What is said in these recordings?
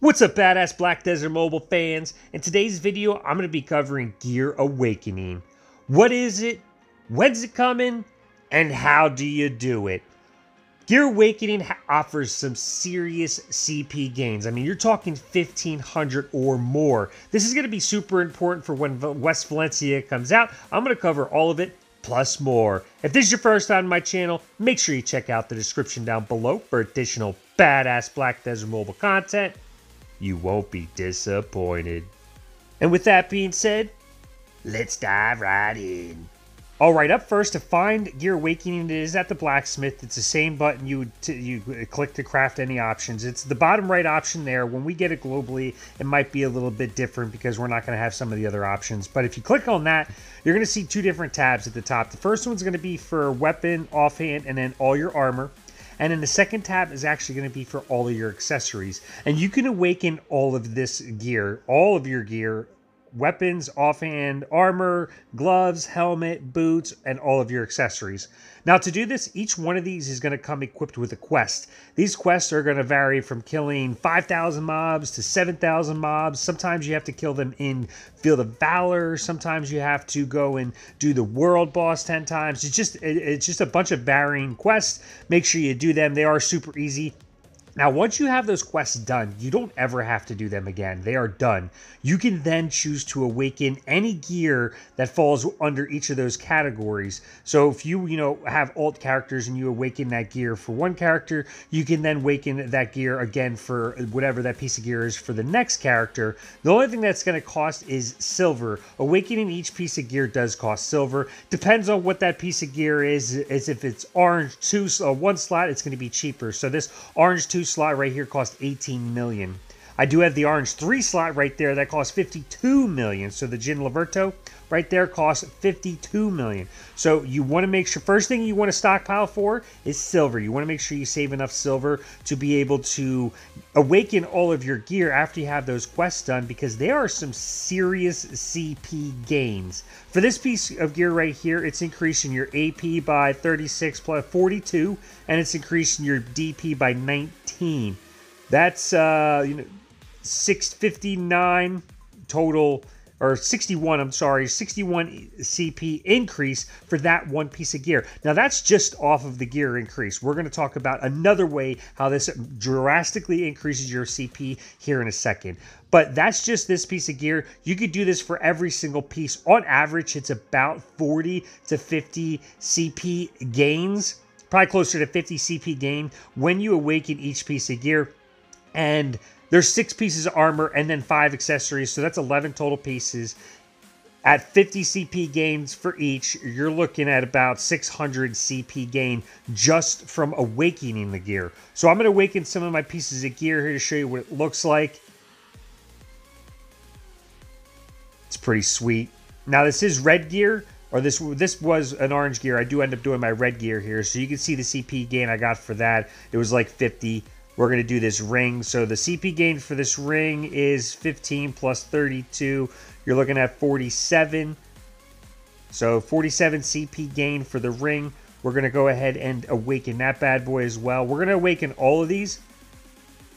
What's up, badass Black Desert Mobile fans? In today's video, I'm going to be covering Gear Awakening. What is it? When's it coming? And how do you do it? Gear Awakening offers some serious CP gains. I mean, you're talking 1500 or more. This is going to be super important for when West Valencia comes out. I'm going to cover all of it plus more. If this is your first time on my channel, make sure you check out the description down below for additional badass Black Desert Mobile content you won't be disappointed. And with that being said, let's dive right in. All right, up first to find Gear Awakening, it is at the blacksmith. It's the same button you you uh, click to craft any options. It's the bottom right option there. When we get it globally, it might be a little bit different because we're not going to have some of the other options. But if you click on that, you're going to see two different tabs at the top. The first one's going to be for weapon, offhand, and then all your armor. And then the second tab is actually going to be for all of your accessories. And you can awaken all of this gear, all of your gear weapons, offhand armor, gloves, helmet, boots, and all of your accessories. Now, to do this, each one of these is going to come equipped with a quest. These quests are going to vary from killing 5,000 mobs to 7,000 mobs. Sometimes you have to kill them in Field of Valor. Sometimes you have to go and do the world boss 10 times. It's just it's just a bunch of varying quests. Make sure you do them. They are super easy. Now, once you have those quests done, you don't ever have to do them again. They are done. You can then choose to awaken any gear that falls under each of those categories. So if you, you know, have alt characters and you awaken that gear for one character, you can then awaken that gear again for whatever that piece of gear is for the next character. The only thing that's going to cost is silver. Awakening each piece of gear does cost silver. Depends on what that piece of gear is. Is if it's orange two, uh, one slot, it's going to be cheaper. So this orange two slot right here cost 18 million. I do have the orange 3 slot right there that costs 52 million. So the Gin Laverto right there costs 52 million. So you want to make sure first thing you want to stockpile for is silver. You want to make sure you save enough silver to be able to awaken all of your gear after you have those quests done because there are some serious CP gains. For this piece of gear right here, it's increasing your AP by 36 plus 42 and it's increasing your DP by 19. That's uh you know 659 total or 61, I'm sorry, 61 CP increase for that one piece of gear. Now that's just off of the gear increase. We're going to talk about another way how this drastically increases your CP here in a second. But that's just this piece of gear. You could do this for every single piece. On average, it's about 40 to 50 CP gains, probably closer to 50 CP gain when you awaken each piece of gear. And there's six pieces of armor and then five accessories, so that's 11 total pieces. At 50 CP gains for each, you're looking at about 600 CP gain just from awakening the gear. So I'm going to awaken some of my pieces of gear here to show you what it looks like. It's pretty sweet. Now this is red gear, or this this was an orange gear. I do end up doing my red gear here, so you can see the CP gain I got for that. It was like 50. We're going to do this ring. So the CP gain for this ring is 15 plus 32. You're looking at 47. So 47 CP gain for the ring. We're going to go ahead and awaken that bad boy as well. We're going to awaken all of these.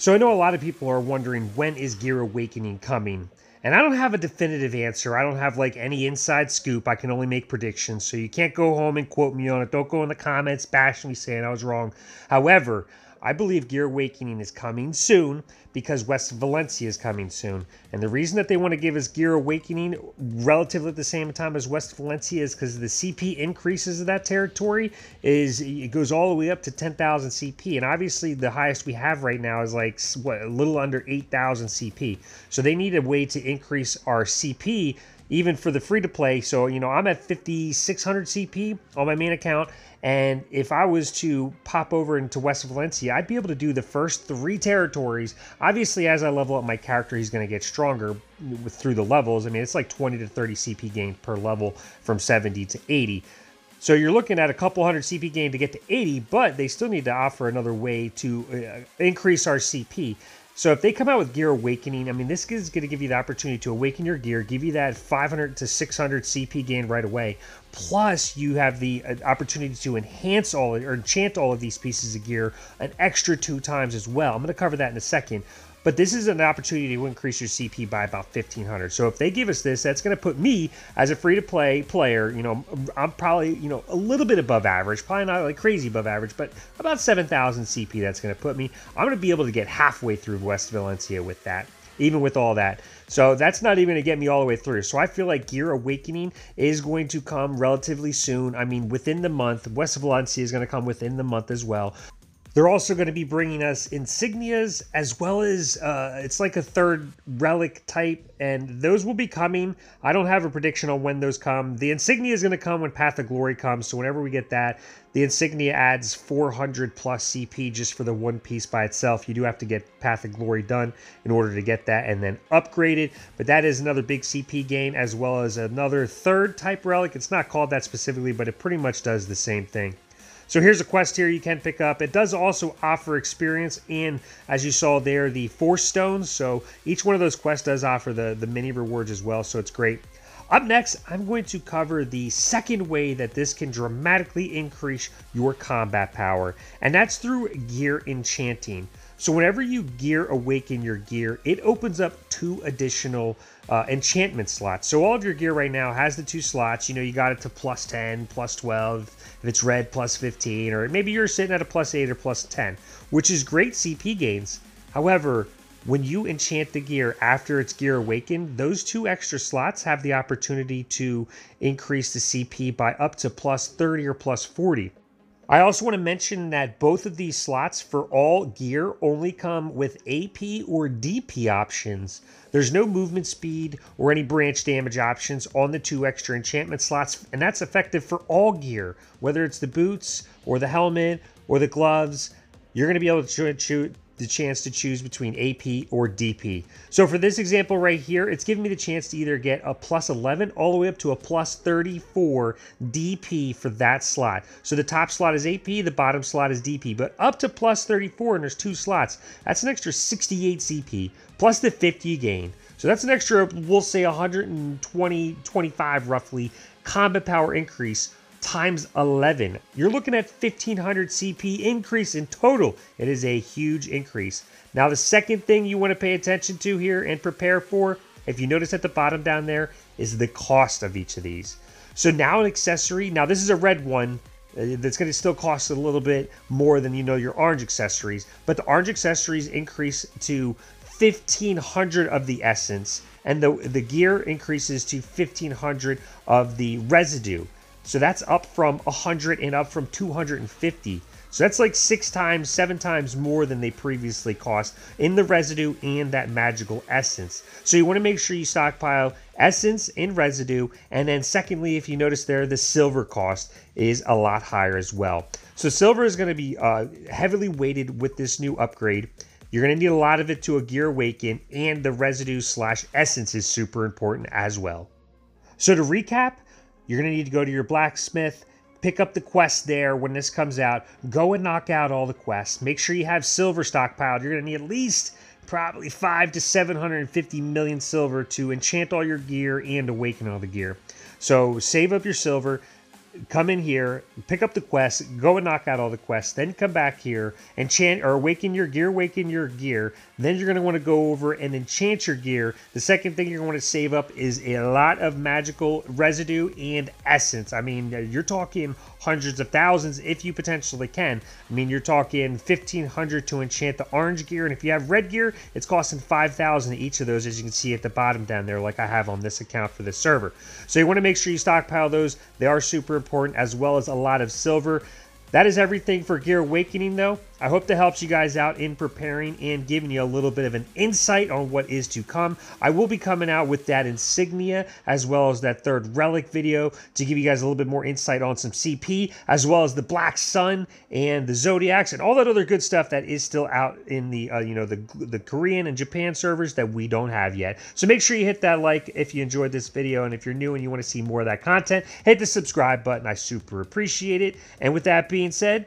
So I know a lot of people are wondering when is Gear Awakening coming? And I don't have a definitive answer. I don't have like any inside scoop. I can only make predictions. So you can't go home and quote me on it. Don't go in the comments bashing me saying I was wrong. However, I believe Gear Awakening is coming soon because West Valencia is coming soon. And the reason that they want to give us Gear Awakening relatively at the same time as West Valencia is because the CP increases of that territory is it goes all the way up to 10,000 CP. And obviously the highest we have right now is like what a little under 8,000 CP. So they need a way to increase our CP even for the free to play. So, you know, I'm at 5,600 CP on my main account. And if I was to pop over into West Valencia, I'd be able to do the first three territories. Obviously, as I level up my character, he's going to get stronger through the levels. I mean, it's like 20 to 30 CP gain per level from 70 to 80. So you're looking at a couple hundred CP gain to get to 80, but they still need to offer another way to uh, increase our CP. So if they come out with Gear Awakening, I mean, this is going to give you the opportunity to awaken your gear, give you that 500 to 600 CP gain right away. Plus, you have the uh, opportunity to enhance all or enchant all of these pieces of gear an extra two times as well. I'm going to cover that in a second. But this is an opportunity to increase your CP by about 1500. So if they give us this, that's going to put me as a free to play player, you know, I'm probably, you know, a little bit above average, probably not like crazy above average, but about 7000 CP that's going to put me. I'm going to be able to get halfway through West Valencia with that even with all that. So that's not even going to get me all the way through. So I feel like Gear Awakening is going to come relatively soon. I mean, within the month. West Valencia is going to come within the month as well. They're also going to be bringing us insignias as well as uh, it's like a third relic type, and those will be coming. I don't have a prediction on when those come. The insignia is going to come when Path of Glory comes, so whenever we get that, the insignia adds 400 plus CP just for the one piece by itself. You do have to get Path of Glory done in order to get that and then upgraded, but that is another big CP gain as well as another third type relic. It's not called that specifically, but it pretty much does the same thing. So here's a quest here you can pick up. It does also offer experience and as you saw there, the force stones. So each one of those quests does offer the, the mini rewards as well. So it's great. Up next, I'm going to cover the second way that this can dramatically increase your combat power, and that's through gear enchanting. So whenever you gear awaken your gear, it opens up two additional uh, enchantment slots. So all of your gear right now has the two slots. You know, you got it to plus 10, plus 12. If it's red, plus 15. Or maybe you're sitting at a plus 8 or plus 10, which is great CP gains. However, when you enchant the gear after its gear awakened, those two extra slots have the opportunity to increase the CP by up to plus 30 or plus 40. I also want to mention that both of these slots for all gear only come with AP or DP options. There's no movement speed or any branch damage options on the two extra enchantment slots, and that's effective for all gear, whether it's the boots or the helmet or the gloves. You're going to be able to the chance to choose between AP or DP. So for this example right here, it's giving me the chance to either get a plus 11 all the way up to a plus 34 DP for that slot. So the top slot is AP, the bottom slot is DP, but up to plus 34 and there's two slots. That's an extra 68 CP plus the 50 gain. So that's an extra, we'll say 120, 25 roughly combat power increase times 11. You're looking at 1500 CP increase in total. It is a huge increase. Now, the second thing you want to pay attention to here and prepare for, if you notice at the bottom down there, is the cost of each of these. So now an accessory, now this is a red one, uh, that's going to still cost a little bit more than you know your orange accessories but the orange accessories increase to 1500 of the essence and the the gear increases to 1500 of the residue so that's up from 100 and up from 250. So that's like six times, seven times more than they previously cost in the residue and that magical essence. So you want to make sure you stockpile essence and residue. And then secondly, if you notice there, the silver cost is a lot higher as well. So silver is going to be uh, heavily weighted with this new upgrade. You're going to need a lot of it to a gear awaken and the residue slash essence is super important as well. So to recap, you're going to need to go to your blacksmith, pick up the quest there when this comes out. Go and knock out all the quests. Make sure you have silver stockpiled. You're going to need at least probably five to 750 million silver to enchant all your gear and awaken all the gear. So save up your silver come in here, pick up the quest, go and knock out all the quests, then come back here, enchant or awaken your gear, awaken your gear. Then you're going to want to go over and enchant your gear. The second thing you're going to save up is a lot of magical residue and essence. I mean, uh, you're talking hundreds of thousands if you potentially can. I mean, you're talking 1500 to enchant the orange gear, and if you have red gear, it's costing 5000 each of those, as you can see at the bottom down there, like I have on this account for this server. So you want to make sure you stockpile those. They are super important, as well as a lot of silver. That is everything for Gear Awakening, though. I hope that helps you guys out in preparing and giving you a little bit of an insight on what is to come. I will be coming out with that insignia as well as that third relic video to give you guys a little bit more insight on some CP as well as the Black Sun and the Zodiacs and all that other good stuff that is still out in the uh, you know the the Korean and Japan servers that we don't have yet. So make sure you hit that like if you enjoyed this video and if you're new and you want to see more of that content, hit the subscribe button. I super appreciate it. And with that being said,